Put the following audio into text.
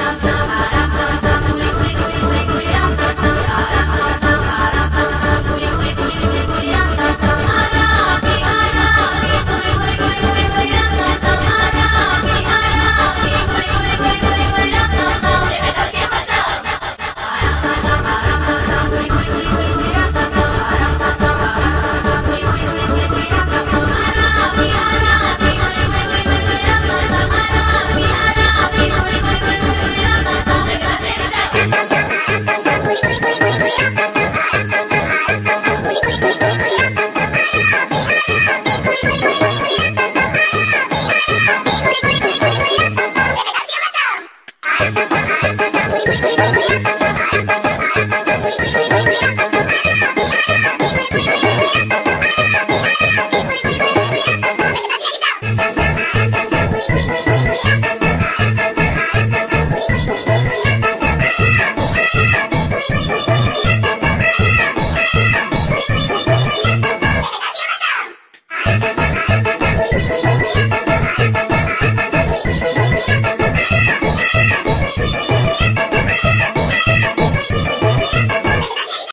Thank you. We, we, we, we, we,